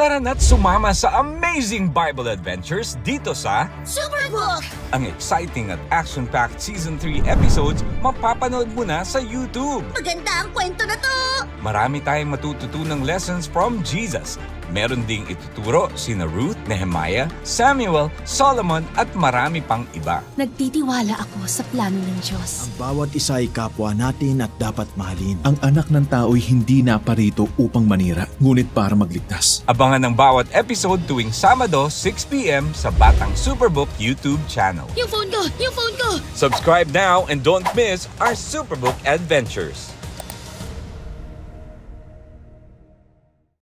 Tara na't sumama sa amazing Bible adventures dito sa Superbook! ang exciting at action-packed Season 3 episodes mapapanood mo na sa YouTube. Maganda ang kwento na to! Marami tayong matututunang lessons from Jesus. Meron ding ituturo sina Ruth, Nehemiah, Samuel, Solomon at marami pang iba. Nagtitiwala ako sa plano ng Diyos. Ang bawat isa ay kapwa natin at dapat mahalin. Ang anak ng tao'y hindi naparito upang manira, ngunit para magligtas. Abangan ang bawat episode tuwing Sabado 6pm sa Batang Superbook YouTube channel. Yung phone ko! Yung phone ko! Subscribe now and don't miss our Superbook adventures.